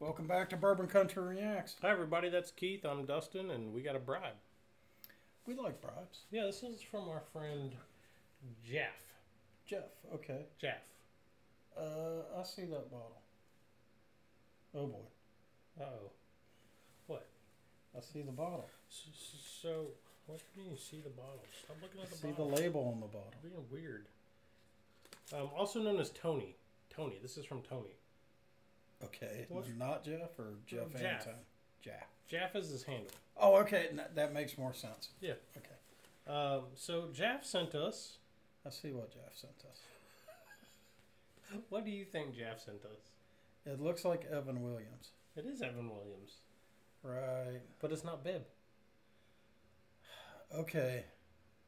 Welcome back to Bourbon Country Reacts. Hi, everybody. That's Keith. I'm Dustin, and we got a bribe. We like bribes. Yeah, this is from our friend Jeff. Jeff, okay. Jeff. Uh, I see that bottle. Oh boy, Oh. What? I see the bottle. So, so, what do you see the bottle? Stop looking at the see the label on the bottle. Being weird. Um, also known as Tony. Tony. This is from Tony. Okay, What's- not Jeff or Jeff Jeff. Anton? Jeff. Jeff is his handle. Oh, okay, n- that makes more sense. Yeah. Okay, Um, so Jeff sent us. I see what Jeff sent us. What do you think Jeff sent us? It looks like Evan Williams. It is Evan Williams, Right. but it's not Bib. Okay.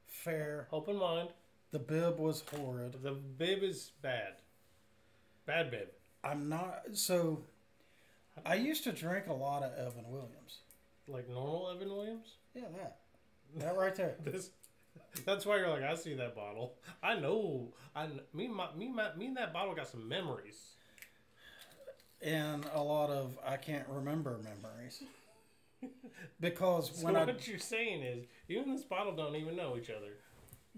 Fair. Open mind. The bib was horrid. The Bib is bad. Bad Bib. I'm not so. I used to drink a lot of Evan Williams. Like normal Evan Williams. Yeah, that. That right there. This. That's why you're like, I see that bottle. I know. I me my, me my, me and that bottle got some memories. and a lot of I can't remember memories. Because So when I what you're saying is, you and this bottle don't even know each other.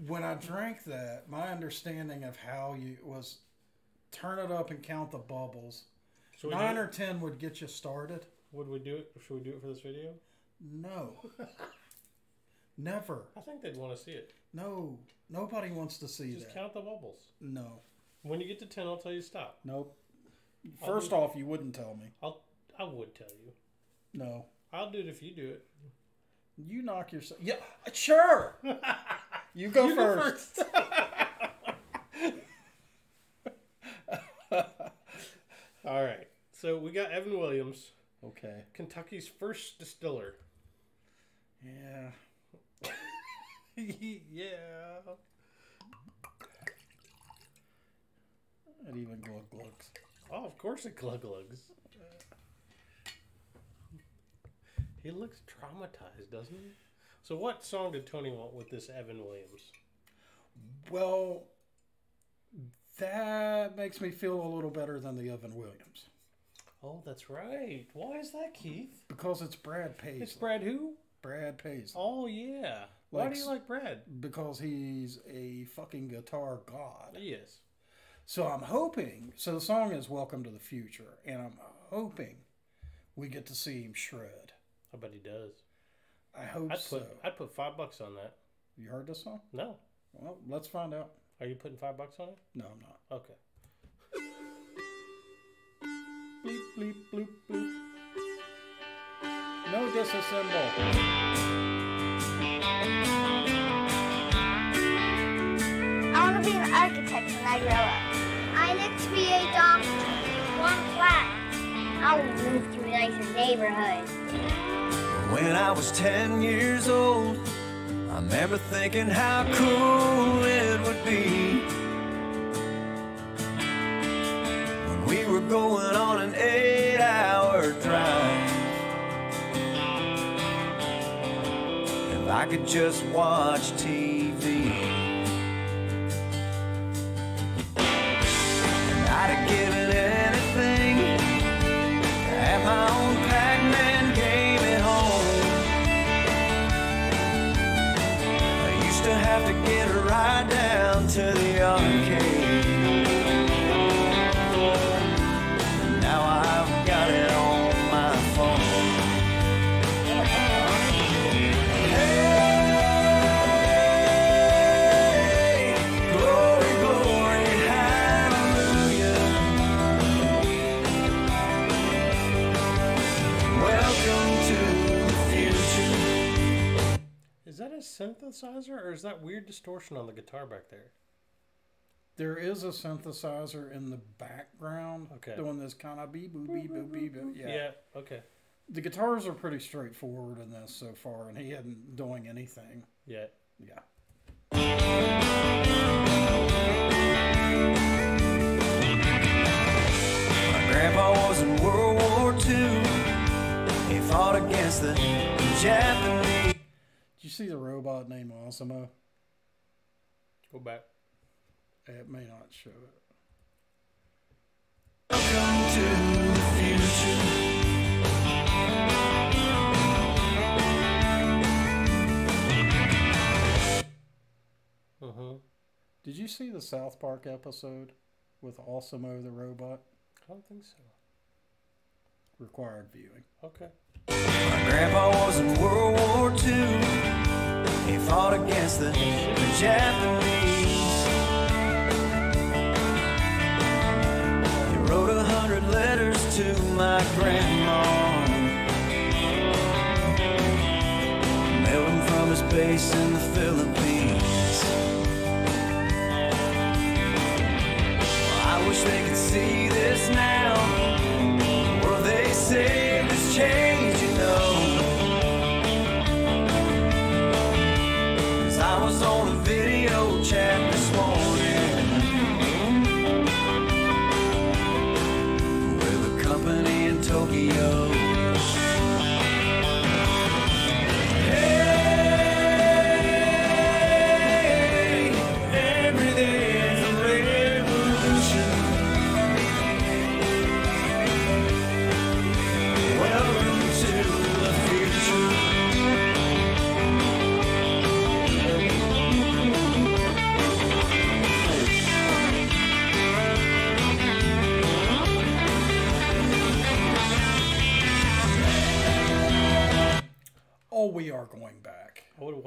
when I drank that, my understanding of how you was turn it up and count the bubbles. Should we Nine do or ten would get you started. Would we do it? Should we do it for this video? No. Never. I think they'd want to see it. No. Nobody wants to see Just that. count the bubbles. No. When you get to ten, I'll tell you stop. Nope. I'll First do- off, you wouldn't tell me. I'll. I would tell you. No. I'll do it if you do it. You knock yourself. Yeah, sure. You go You go first. All right. So we got Evan Williams, Okay. Kentucky's first distiller. Yeah. yeah. It even glug glugs. Oh, of course it glug glugs. He looks traumatized, doesn't he? So, what song did Tony want with this Evan Williams? Well, that makes me feel a little better than the Evan Williams Oh, that's right. Why is that, Keith? because it's Brad Paisley. It's Brad who? Brad Paisley Oh, yeah. Why Like do you like Brad? because he's a fucking guitar god. Yes. So I'm hoping. So the song is "Welcome to the Future," and I'm hoping we get to see him shred. I bet he does. I hope I'd so. put I'd put five bucks on that. You heard this song? No. Well, let's find out. Are you putting five bucks on it? No, I'm not. Okay. Bleep bleep bloop bloop. No disassemble. I want to be an architect when I grow up. I like to be a doctor. One flat. I will move to a nicer neighborhood. When I was 10 years old, I remember thinking how cool it would be when we were going on an eight hour drive. If I could just watch TV. Synthesizer or is that weird distortion on the guitar back there? There is a synthesizer in the background Okay. doing this kind of beep boop beep boop beep boop. Yeah. Yeah. Okay. The guitars are pretty straightforward in this so far, and he hadn't doing anything. yet. Yeah. My grandpa was in World War II. He fought against the Japanese see the robot named ASIMO? Go back. It may not show it. Uh-huh. Did you see the South Park episode with ASIMO the robot? I don't think so. Required viewing. Okay. My grandpa was in World War II. He fought against the, the Japanese. He wrote a hundred letters to my grandma. Mailed them from his base in the Philippines. I wish they could see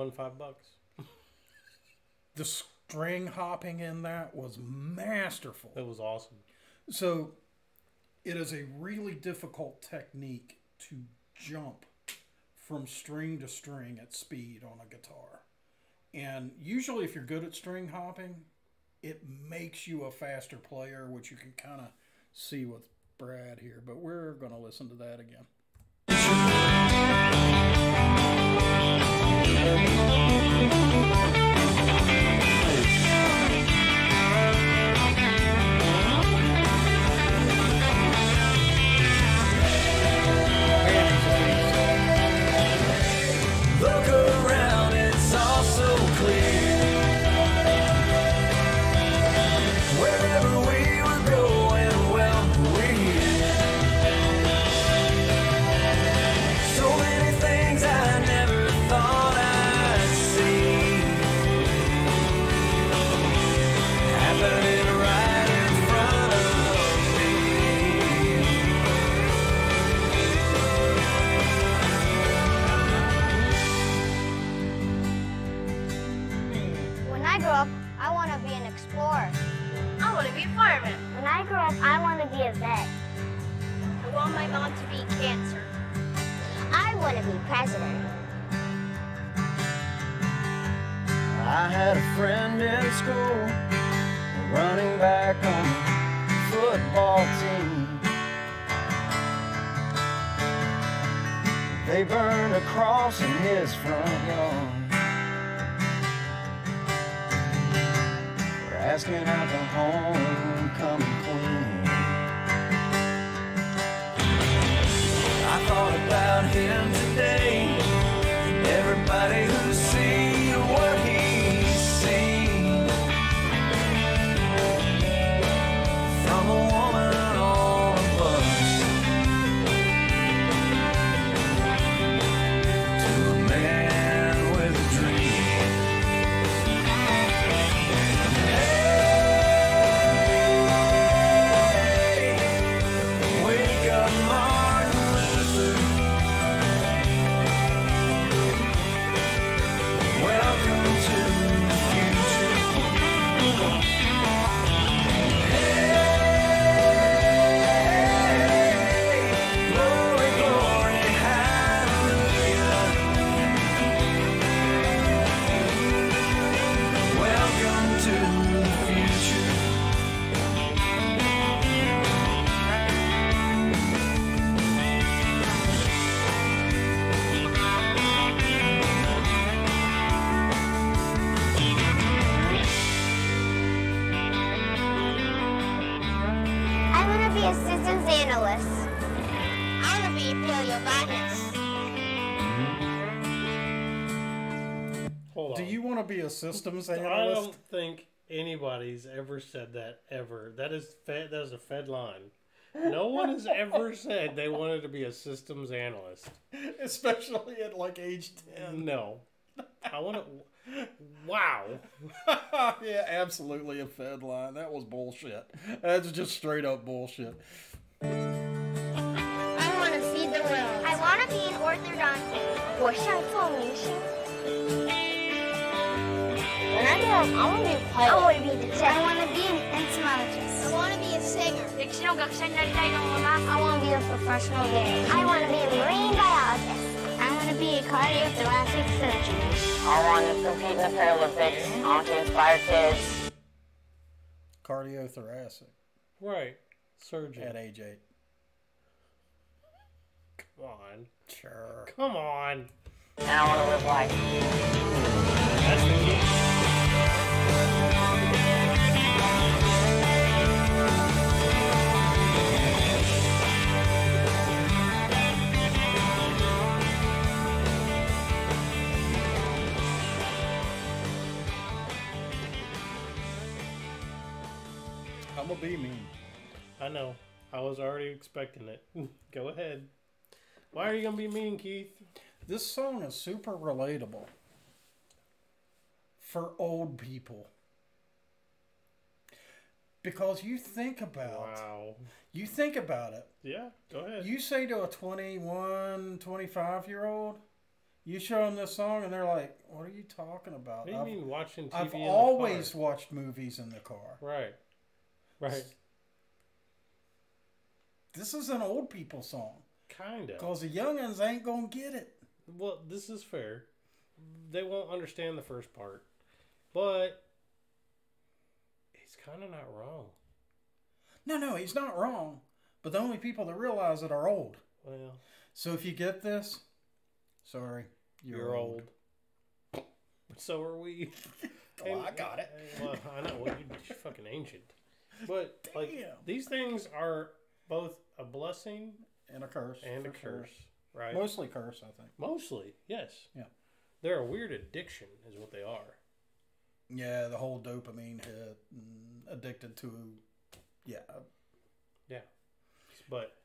won five bucks. The string hopping in that was masterful. It was awesome. So, it is a really difficult technique to jump from string to string at speed on a guitar. And usually, if you're good at string hopping, it makes you a faster player, which you can kind of see with Brad here. But we're going to listen to that again. Música want my mom to beat cancer. I want to be president. I had a friend in school, running back on the football team. They burned a cross in his front yard. We're asking out the homecoming queen. I thought about him today. I want to mm-hmm. be a systems analyst. I want to be a paleobotanist. Hold on. Do you want to be a systems analyst? I don't think anybody's ever said that ever. That is fed, that is a Fed line. No one has ever said they wanted to be a systems analyst. Especially at like age 10. No. I want to Wow. yeah, absolutely a Fed line. That was bullshit. That's just straight up bullshit. I want to feed the world. I want to be an orthodontist. 我想做明星。When I grow up, I want to be a pilot. I want to be a detective. I want to be an entomologist. I want to be a singer. 歴史の学者になりたいと思います。I want to be a professional gamer. I want to be a marine biologist. I want to be a cardiothoracic surgeon. I want to compete in the Paralympics. I want to inspire kids. Cardiothoracic Right. Surgeon. at age eight. Come on. Sure. Come on. And I want to live life. I know. I was already expecting it. Go ahead. Why are you gonna be mean, Keith? This song is super relatable for old people. Because you think about Wow. you think about it. Yeah. Go ahead. You say to a 21, 25 year old, you show them this song and they're like, "What are you talking about?" what do you I've, mean watching TV? I've in the always watched movies in the car. Right. Right. This is an old people song Kinda. because the youngins ain't gonna get it. Well, this is fair. They won't understand the first part, but he's kind of not wrong. No, no, he's not wrong. But the only people that realize it are old. Well, So if you get this, sorry, you're, you're, old. old. So are we. Oh, I got it. Well, I know. Well, you're fucking ancient. But like Damn. these things are both a blessing And a curse. and a for sure. curse, right? Mostly curse, I think. Mostly, yes. Yeah. They're a weird addiction, is what they are. Yeah, the whole dopamine hit, addicted to, yeah, Yeah. But,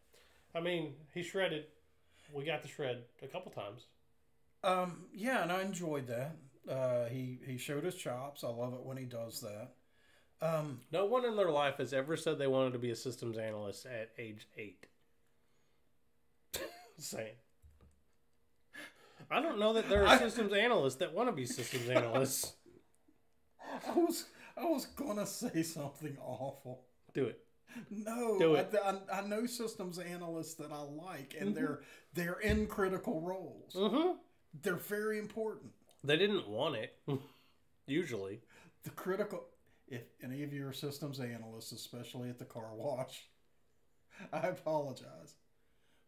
I mean, he shredded. We got the shred a couple times. um, yeah, and I enjoyed that. Uh, he he showed his chops. I love it when he does that. Um, No one in their life has ever said they wanted to be a systems analyst at age eight. Saying. I don't know that there are I- systems analysts that want to be systems analysts. I was I was gonna say something awful. Do it. No, Do it. I, I, I know systems analysts that I like, and they're they're in critical roles. Mm-hmm. They're very important. They didn't want it. Usually. The critical. If any of you are systems analysts, especially at the car wash, I apologize,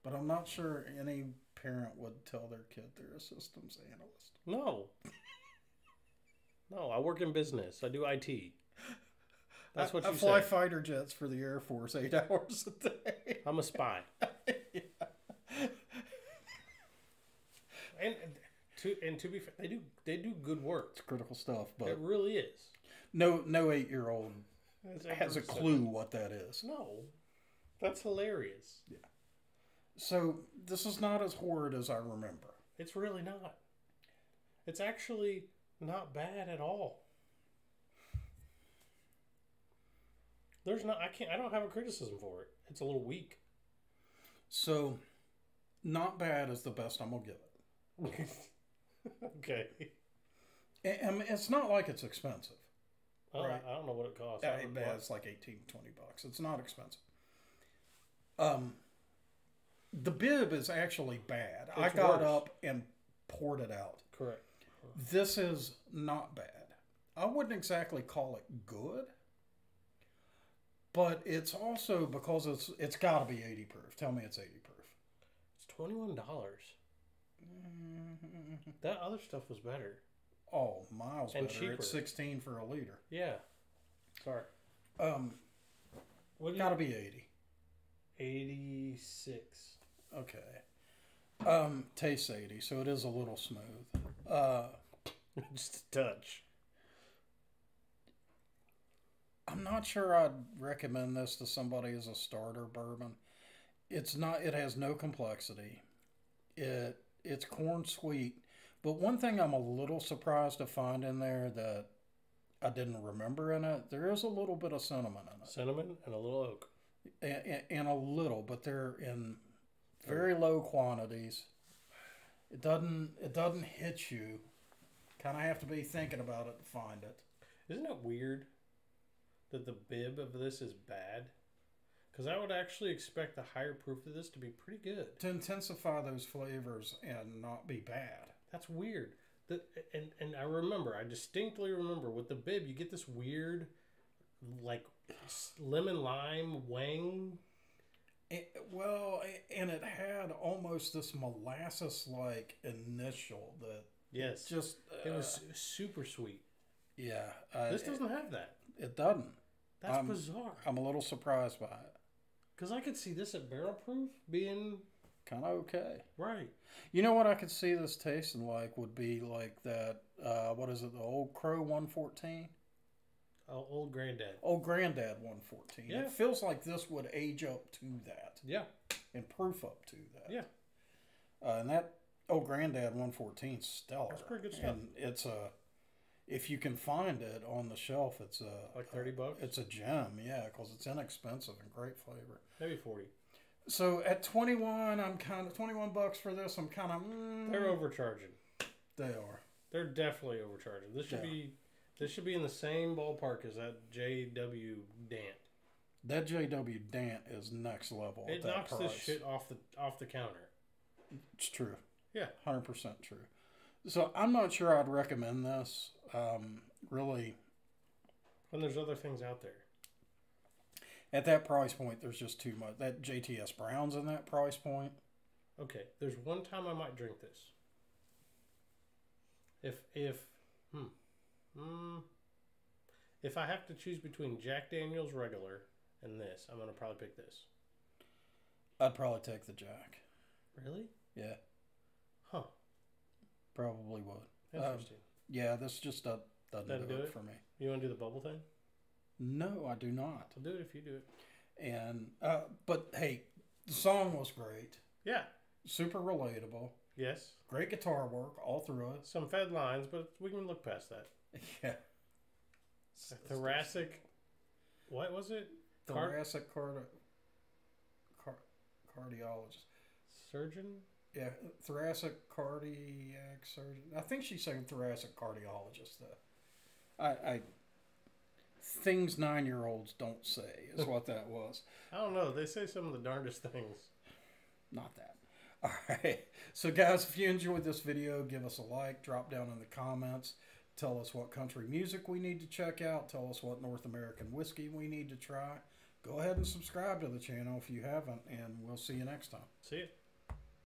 but I'm not sure any parent would tell their kid they're a systems analyst. No. No, I work in business. I do IT. That's what I, you I fly say. fighter jets for the Air Force eight hours a day. I'm a spy. And to and to be fair, they do they do good work. It's critical stuff, but It really is. No no eight year old Has a clue what that is. No, that's hilarious. Yeah. So this is not as horrid as I remember. It's really not. It's actually not bad at all. There's not. I can't. I don't have a criticism for it. It's a little weak. So, not bad is the best I'm gonna give it. okay. And, and it's not like it's expensive. I, Right. I don't know what it costs. Yeah, it- it's like 18, 20 bucks. It's not expensive. Um, the bib is actually bad. I got worse. up and poured it out. Correct. This is not bad. I wouldn't exactly call it good, but it's also because it's it's got to be 80 proof. Tell me it's 80 proof. It's twenty one dollars. That other stuff was better. Oh, miles And better. cheaper. It's 16 for a liter. Yeah. Sorry. Um, What got to be 80. eighty six. Okay. Um, tastes 80, so it is a little smooth. Uh, Just a touch. I'm not sure I'd recommend this to somebody as a starter bourbon. It's not. It has no complexity. It it's corn sweet, But one thing I'm a little surprised to find in there that I didn't remember in it, there is a little bit of cinnamon in it. Cinnamon and a little oak. and, and a little, but they're in very low quantities. It doesn't it doesn't hit you. Kind of have to be thinking about it to find it. Isn't it weird that the bib of this is bad? Because I would actually expect the higher proof of this to be pretty good. To intensify those flavors and not be bad. That's weird. The, and and I remember, I distinctly remember with the bib, you get this weird, like lemon lime wang. It, well, and it had almost this molasses like initial that Yes, just it uh, was super sweet. yeah. Uh, This doesn't have that. It, it doesn't. That's I'm- bizarre. I'm a little surprised by it. Because I could see this at barrel proof being Kind of okay. right. You know what I could see this tasting like would be like that. Uh, what is it? The old Crow 114, Oh, old granddad. old Granddad 114. Yeah. It feels like this would age up to that Yeah, and proof up to that. yeah. Uh, and that old Granddad 114 is stellar. That's pretty good stuff. And it's a, if you can find it on the shelf, it's a Like 30 bucks? It's a gem, yeah, because it's inexpensive and great flavor. Maybe forty. So at 21, I'm kind of 21 bucks for this. I'm kind of mm, They're overcharging. they are. They're definitely overcharging. This should Yeah. be this should be in the same ballpark as that JW Dant. That JW Dant is next level. It knocks price. this shit off the off the counter. It's true. Yeah. Hundred percent true. So I'm not sure I'd recommend this. Um, really, When there's other things out there. At that price point, there's just too much. That JTS Brown's in that price point. Okay, there's one time I might drink this. If if hmm, hmm if I have to choose between Jack Daniel's regular and this, I'm gonna probably pick this. I'd probably take the Jack. Really? Yeah, Huh. probably would. Um, Interesting. yeah, this just do- doesn't, Doesn't do, do it it? for me. you want to do the bubble thing? No, I do not. I'll do it if you do it. And uh, but hey, the song was great. Yeah. Super relatable. Yes. Great guitar work all through it. Some fed lines, but we can look past that. Yeah. Thoracic. What was it? Car- thoracic cardi- car- cardiologist. surgeon. Yeah, thoracic cardiac surgeon. I think she's saying thoracic cardiologist. Though. I, I things nine year olds don't say is what that was. I don't know. They say some of the darndest things. Not that. All right. So, guys, if you enjoyed this video, give us a like, drop down in the comments, tell us what country music we need to check out, tell us what North American whiskey we need to try. Go ahead and subscribe to the channel if you haven't, and we'll see you next time. See it.